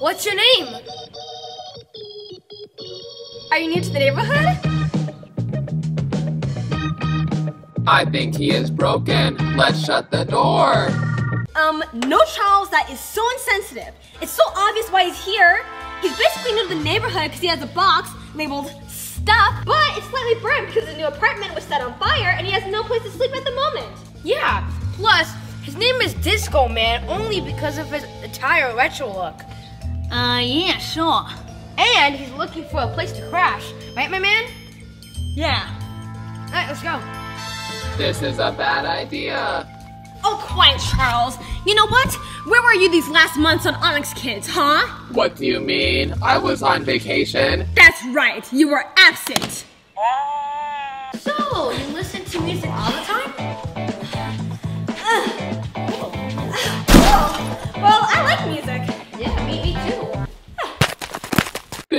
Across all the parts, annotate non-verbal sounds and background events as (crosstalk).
What's your name? Are you new to the neighborhood? I think he is broken. Let's shut the door. Um, no, Charles, that is so insensitive. It's so obvious why he's here. He's basically new to the neighborhood because he has a box labeled stuff, but it's slightly burnt because his new apartment was set on fire and he has no place to sleep at the moment. Yeah, plus, his name is Disco Man only because of his attire retro look. Uh, yeah, sure. And he's looking for a place to crash. Right, my man? Yeah. Alright, let's go. This is a bad idea. Oh, quiet, Charles. You know what? Where were you these last months on Onyx Kids, huh? What do you mean? I was on vacation. That's right, you were absent. So, you listen to music all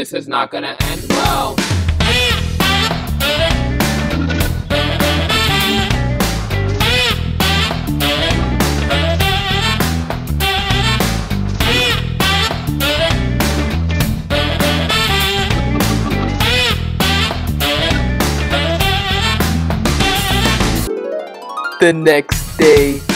This is not gonna end well. The next day.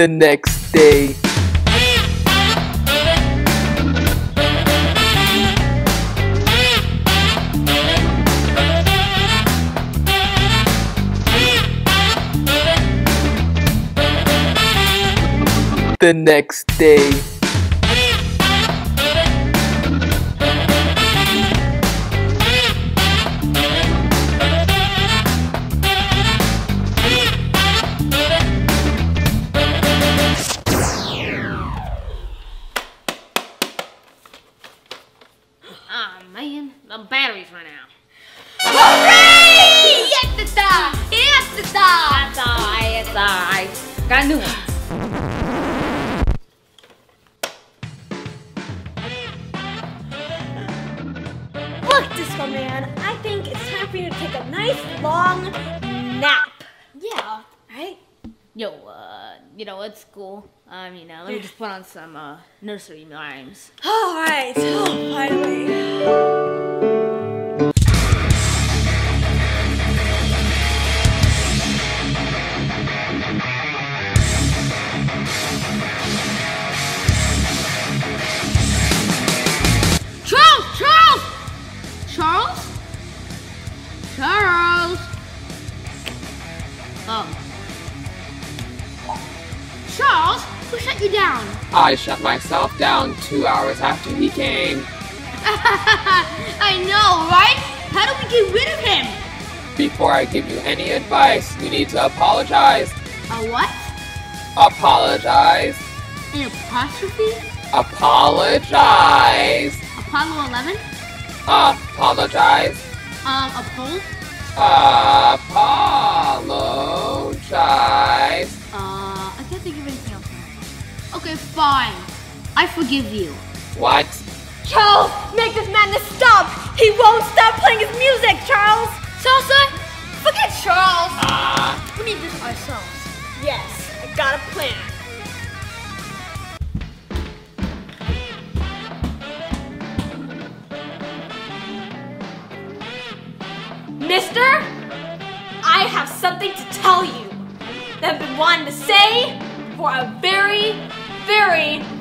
The next day. The next day. Man, I think it's time for you to take a nice long nap. Yeah. Right? Yo, uh, you know, it's cool. Um, you know, let me just put on some, uh, nursery rhymes. Alright, oh, finally. Who shut you down? I shut myself down two hours after he came. (laughs) I know, right? How do we get rid of him? Before I give you any advice, you need to apologize. A what? Apologize. An apostrophe? Apologize. Apollo 11? Apologize. Um, a pole? Apologize. Okay, fine. I forgive you. What? Charles, make this man to stop! He won't stop playing his music, Charles! Salsa? Forget Charles. Ah. We need this ourselves. Yes, I got a plan.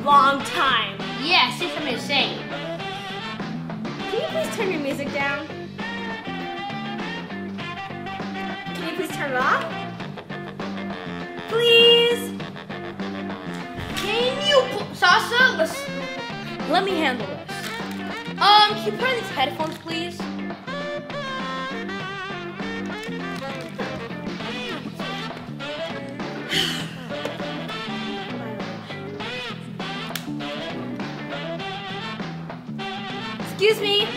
Long time. Yeah, say something say. Can you please turn your music down? Can you please turn it off? Please? Can you, Salsa? Let's, let me handle this. Um, can you put on these headphones, please? Excuse me.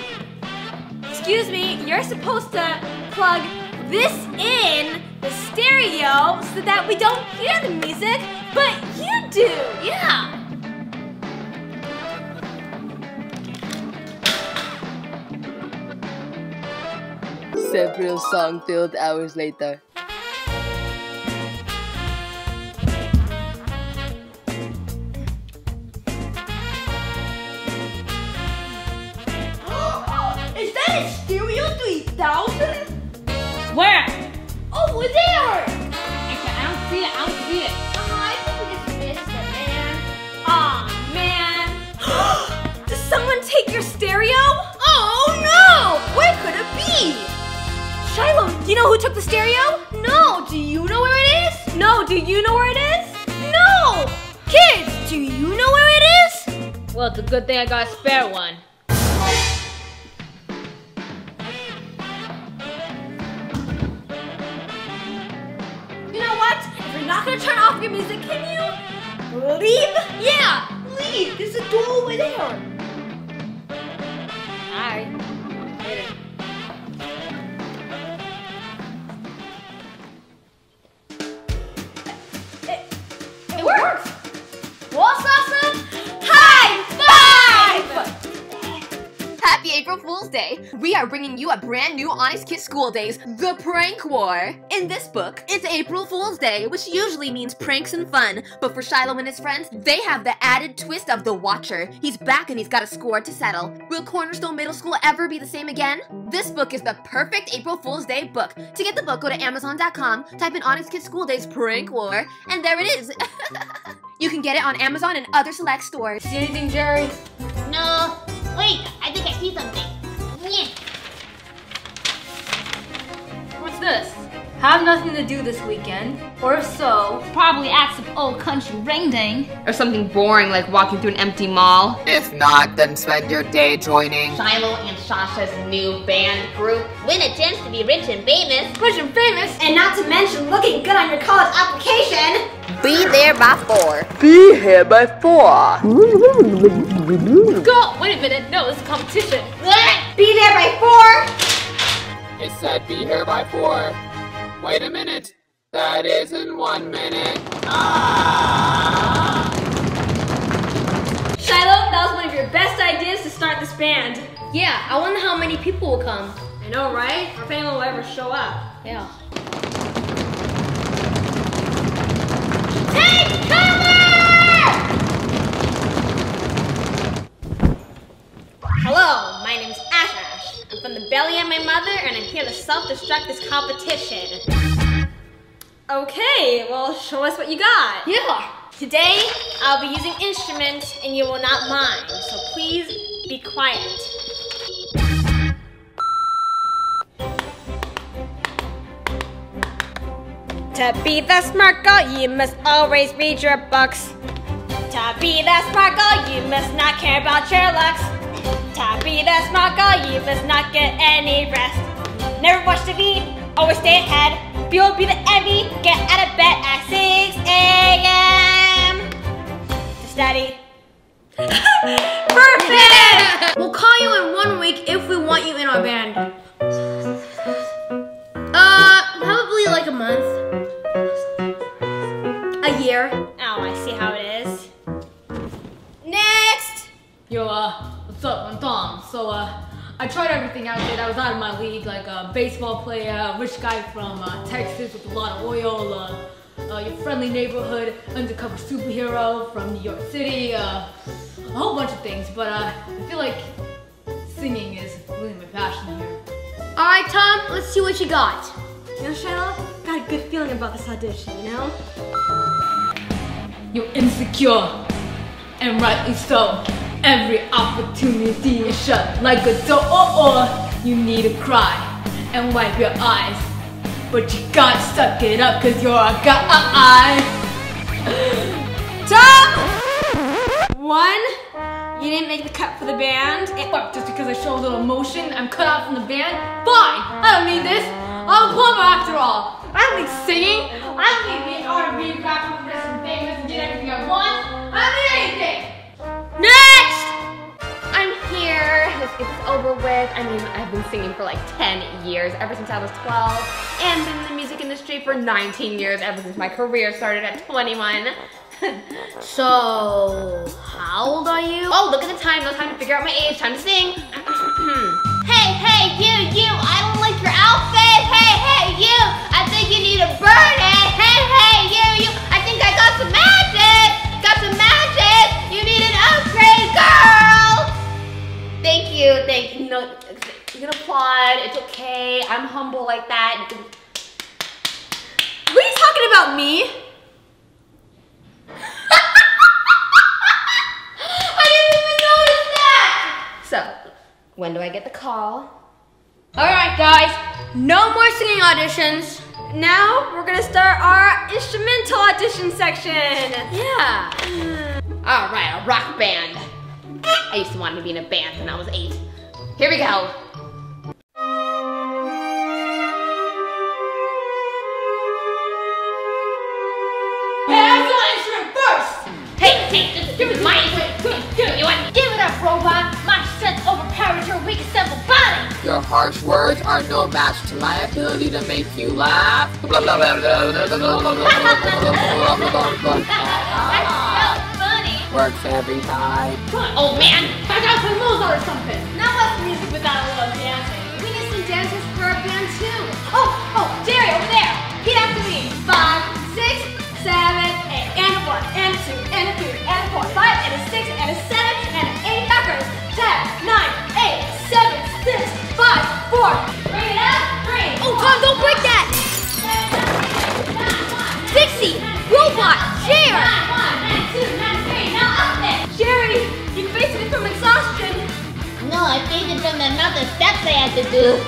Excuse me. You're supposed to plug this in the stereo so that we don't hear the music, but you do. Yeah. Several song filled hours later. You know who took the stereo? No, do you know where it is? No, do you know where it is? No! Kids, do you know where it is? Well, it's a good thing I got a spare one. You know what? If you're not gonna turn off your music, can you leave? Yeah, leave. There's a door over there. Alright. April Fool's Day! We are bringing you a brand new Onyx Kids School Days, The Prank War. In this book, it's April Fool's Day, which usually means pranks and fun. But for Shiloh and his friends, they have the added twist of the Watcher. He's back and he's got a score to settle. Will Cornerstone Middle School ever be the same again? This book is the perfect April Fool's Day book. To get the book, go to Amazon.com, type in Onyx Kids School Days Prank War, and there it is. (laughs) you can get it on Amazon and other select stores. See anything, Jerry? No. Wait, I think I see something. What's this? Have nothing to do this weekend, or if so, Probably at some old country ring ding. Or something boring like walking through an empty mall. If not, then spend your day joining. Shiloh and Shasha's new band group win a chance to be rich and famous. rich and famous. And not to mention looking good on your college application. Be there by four. Be here by four. Go! Wait a minute, no, this is competition. Be there by four. It said be here by four. Wait a minute. That isn't one minute. Ah! Shiloh, that was one of your best ideas to start this band. Yeah, I wonder how many people will come. I know, right? Or if anyone will ever show up. Yeah. Take cover! Hello, my name's Ash Ash. I'm from the belly of my mother, and I'm here to self-destruct this competition. Okay, well, show us what you got. Yeah. Today, I'll be using instruments, and you will not mind, so please be quiet. To be the smart girl, you must always read your books. To be the smart girl, you must not care about your looks. To be the smart girl, you must not get any rest. Never watch TV, always stay ahead. You'll be the envy, get out of bed at 6 a.m. to study. (laughs) Perfect! We'll call you in one week if we want you in our band. Uh, probably like a month. A year. Oh, I see how it is. Next! Yo, uh, what's up? I'm Tom. So, uh, I tried everything out there that was out of my league, like a baseball player, a rich guy from uh, Texas with a lot of oil, uh, uh, your friendly neighborhood, undercover superhero from New York City, uh, a whole bunch of things. But uh, I feel like singing is really my passion here. All right, Tom, let's see what you got. You know, Shiloh, got a good feeling about this audition, you know? You're insecure, and rightly so. Every opportunity is shut like a door, or you need to cry and wipe your eyes. But you gotta suck it up, cause you're a guy. Tom! One, you didn't make the cut for the band. And What, just because I show a little emotion, I'm cut out from the band? Fine, I don't need this. I'm a plumber after all. I don't need singing. I don't need being R&B, get with. I mean, I've been singing for like 10 years, ever since I was 12, and been in the music industry for 19 years, ever since my career started at 21. (laughs) So, how old are you? oh, look at the time. No time to figure out my age. Time to sing. (clears throat) Hey, hey, you, you, I don't like your outfit. Hey, hey, you. I think you need to burn it. Hey, hey, you, you. I think I got some magic. Got some magic. You need an upgrade, girl. Thank you, thank you. No, you can applaud. It's okay. I'm humble like that. What are you talking about me? (laughs) I didn't even notice that. So, when do I get the call? Alright, guys, no more singing auditions. Now we're gonna start our instrumental audition section. Yeah. All right, a rock band. I used to want to be in a band when I was eight. Here we go. Hey, I instrument first! Hey, hey, this is my instrument. You want? Give it up, robot! My strength overpowers your weak simple body! Your harsh words are no match to my ability to make you laugh. Funny! Works every time. Come on, old man, back out to Mozart or something. Now what's music without a little dancing? We need some dancers for our band too. Oh, oh, Jerry, over there. Repeat after me. Five, six, seven, eight, and a one, and a two, and a three, and a four, five, and a six, and a seven, and an eight. Backwards. Ten, nine, eight, seven, six, five, four. Bring it up. Three. Oh, Tom, don't break that! Dixie! Robot! Share! From the amount of steps I had to do.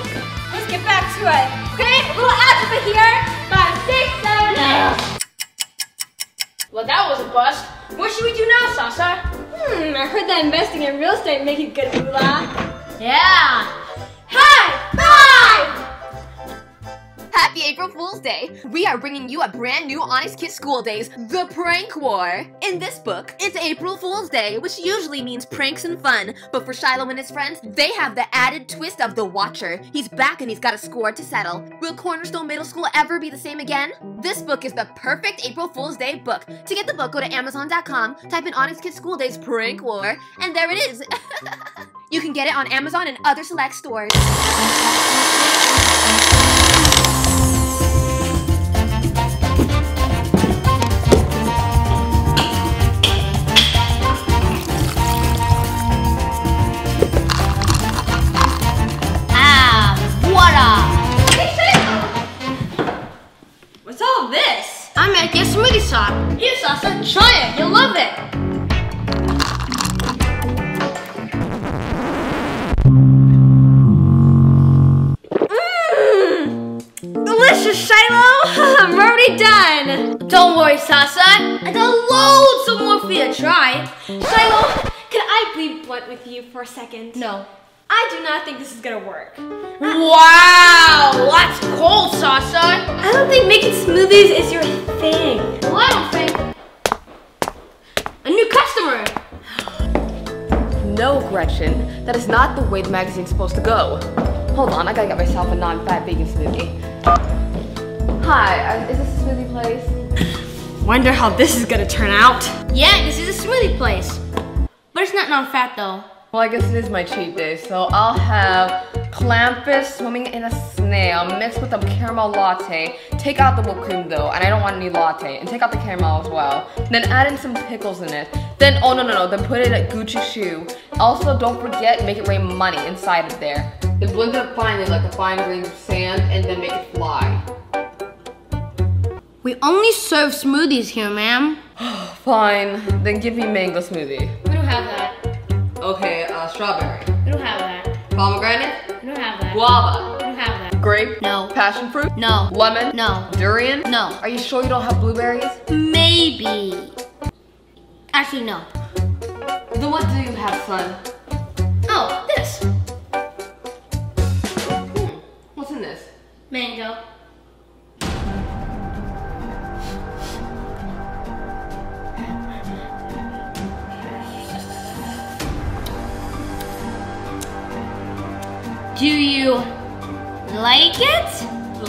Let's get back to it. Okay, a little algebra here. Five, six, seven, eight. Well, that was a bust. What should we do now, Shasha? Hmm, I heard that investing in real estate making good moolah. Yeah. High five! Happy April Fool's Day! We are bringing you a brand new Onyx Kid School Days, The Prank War. In this book, it's April Fool's Day, which usually means pranks and fun. But for Shiloh and his friends, they have the added twist of the Watcher. He's back and he's got a score to settle. Will Cornerstone Middle School ever be the same again? This book is the perfect April Fool's Day book. To get the book, go to Amazon.com, type in Onyx Kid School Days Prank War, and there it is. (laughs) you can get it on Amazon and other select stores. Don't worry, Shasha. I got loads of more for you to try. Shiloh, can I be blunt with you for a second? No. I do not think this is gonna work. Wow, that's cold, Shasha. I don't think making smoothies is your thing. Well, I don't think. A new customer. No, Gretchen. That is not the way the magazine's supposed to go. Hold on, I gotta get myself a non-fat vegan smoothie. Hi, uh, is this a smoothie place? Wonder how this is gonna turn out. Yeah, this is a smoothie place. But it's not non-fat though. Well, I guess it is my cheat day, so I'll have clampus swimming in a snail mixed with a caramel latte. Take out the whipped cream though, and I don't want any latte. And take out the caramel as well. Then add in some pickles in it. Then, oh no, no, no, then put it in a Gucci shoe. Also, don't forget, make it rain money inside of there. Then blend it up finely like a fine grain of sand, and then make it fly. We only serve smoothies here, ma'am. (gasps) Fine, then give me mango smoothie. We don't have that. Okay, uh, strawberry. We don't have that. Pomegranate? We don't have that. Guava. We don't have that. Grape? No. Passion fruit? No. Lemon? No. Durian? No. Are you sure you don't have blueberries? Maybe. Actually, no. Then what do you have, son? Oh, this. Hmm. What's in this? Mango. Do you like it?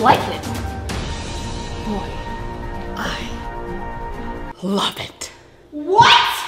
Like it? Boy, I love it. What?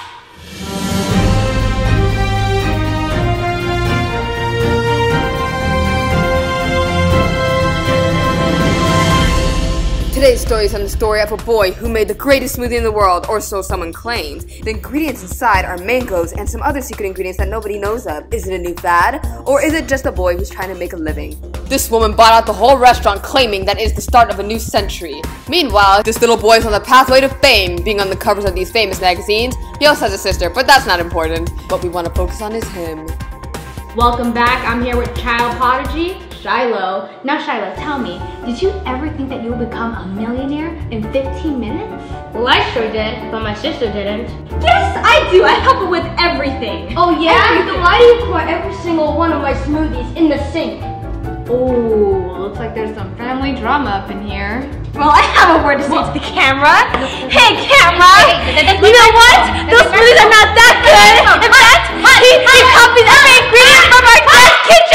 Today's story is on the story of a boy who made the greatest smoothie in the world, or so someone claims. The ingredients inside are mangoes and some other secret ingredients that nobody knows of. Is it a new fad, or is it just a boy who's trying to make a living? This woman bought out the whole restaurant claiming that it's the start of a new century. Meanwhile, this little boy is on the pathway to fame, being on the covers of these famous magazines. He also has a sister, but that's not important. What we want to focus on is him. Welcome back. I'm here with Child Prodigy, Shiloh. Now, Shiloh, tell me, did you ever think that you would become a millionaire in 15 minutes? Well, I sure did, but my sister didn't. Yes, I do. I help her with everything. Oh yeah? Then why do you pour every single one of my smoothies in the sink? Oh, looks like there's some family drama up in here. Well, I have a word to say to the camera. Hey, camera! You know what? Those smoothies are not that good. In fact, he, he copied every ingredient from our test kitchen.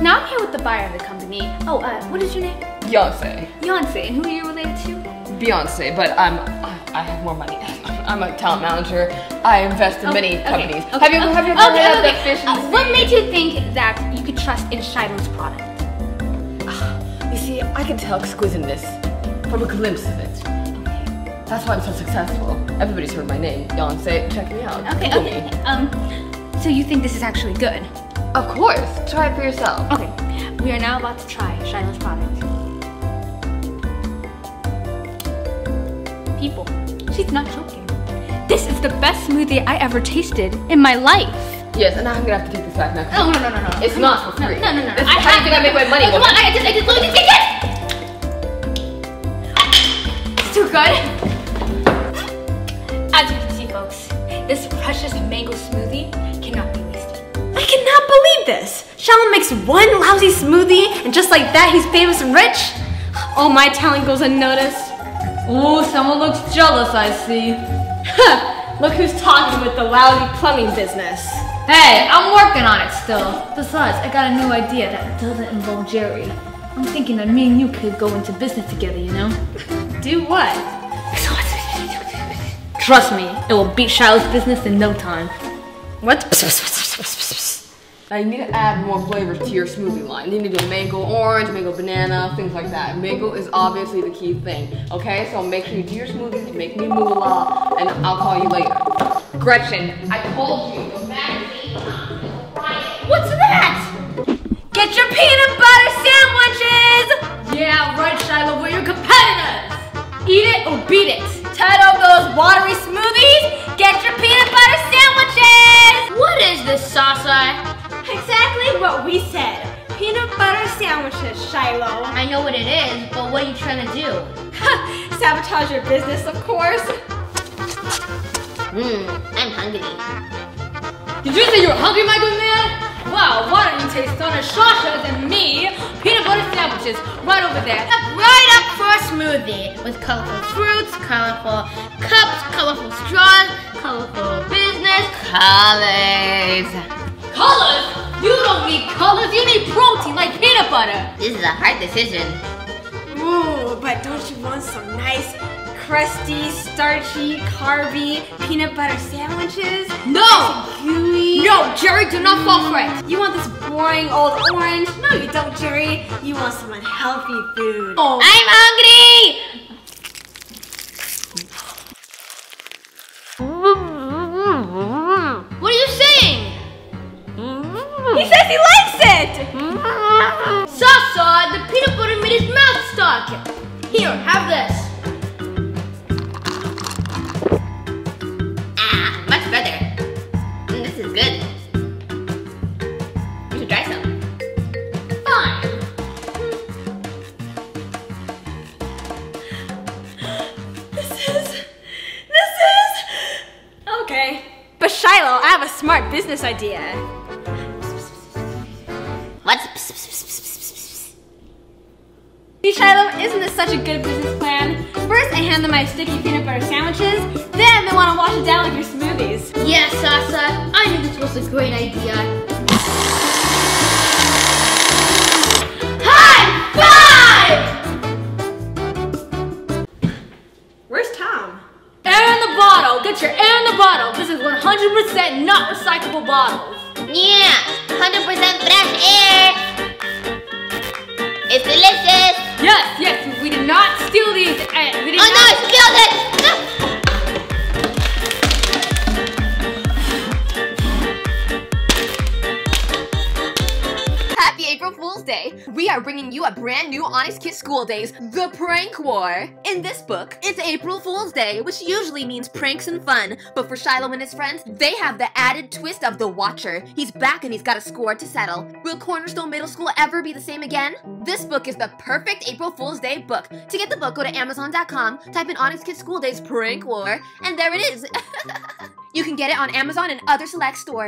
Now I'm here with the buyer of the company. Oh, uh, what is your name? Beyonce. Beyonce. And who are you related to? Beyonce, but I'm I, have more money. (laughs) I'm a talent manager. I invest in many Okay, companies. okay, have you okay, have you ever heard of the efficiency? Uh, what made you think that you could trust in Shiloh's product? You see, I can tell exquisiteness from a glimpse of it. That's why I'm so successful. Everybody's heard my name. Beyonce, check me out. Okay, Google okay. me. Um, so you think this is actually good? Of course. Try it for yourself. Okay, we are now about to try Shiloh's product. People, she's not joking. This is the best smoothie I ever tasted in my life. Yes, and I'm gonna have to take this back now. No, no, no, no, no. It's Come not on. for free. No, no, no. no. This is how you think I make my money, Come on, I just, I just, let me take it. Like that, he's famous and rich. All my talent goes unnoticed. Oh, someone looks jealous, I see. Look who's talking with the lousy plumbing business. Hey, I'm working on it still. Besides, I got a new idea that doesn't involve Jerry. I'm thinking that me and you could go into business together, you know? (laughs) Do what? Trust me, it will beat Shiloh's business in no time. What? (laughs) Now you need to add more flavors to your smoothie line. You need to do mango orange, mango banana, things like that. Mango is obviously the key thing. Okay, so make sure you do your smoothies, make me moolah, and I'll call you later. Gretchen, I told you. Uh, What's that? Get your peanut butter sandwiches! Yeah, right, Shiloh, we're your competitors! Eat it or beat it. Of those watery smoothies? Get your peanut butter sandwiches! What is this, Shasha? Exactly what we said. Peanut butter sandwiches, Shiloh. I know what it is, but what are you trying to do? Sabotage your business, of course. Mmm, I'm hungry. Did you say you were hungry, my good man? Well, why don't you taste Donna Shasha's and me peanut butter sandwiches right over there? Right up for a smoothie with colorful fruits, colorful cups, colorful straws, colorful business, colors. Colors? You don't need colors, you need protein like peanut butter. This is a hard decision. Ooh, but don't you want some nice, crusty, starchy, carby peanut butter sandwiches? No! Gooey. No, Jerry, do not fall for it. You want this boring old orange? No, you don't, Jerry. You want some unhealthy food. Oh, I'm hungry! Here, have this. Ah, much better. Mm, This is good. You should try some. Fine. This is. This is. Okay. But Shiloh, I have a smart business idea. See, Shiloh, isn't this such a good business plan? First, I hand them my sticky peanut butter sandwiches, then they want to wash it down like your smoothies. Yeah, Shasha, I knew this was a great idea. High five! Where's Tom? air in the bottle. Get your air in the bottle. This is 100% not recyclable bottles. Yeah, 100% fresh air. It's delicious. Are bringing you a brand new Onyx Kids School Days, The Prank War. In this book, it's April Fool's Day, which usually means pranks and fun. But for Shiloh and his friends, they have the added twist of the Watcher. He's back and he's got a score to settle. Will Cornerstone Middle School ever be the same again? This book is the perfect April Fool's Day book. To get the book, go to Amazon.com, type in Onyx Kids School Days Prank War, and there it is. (laughs) you can get it on Amazon and other select stores.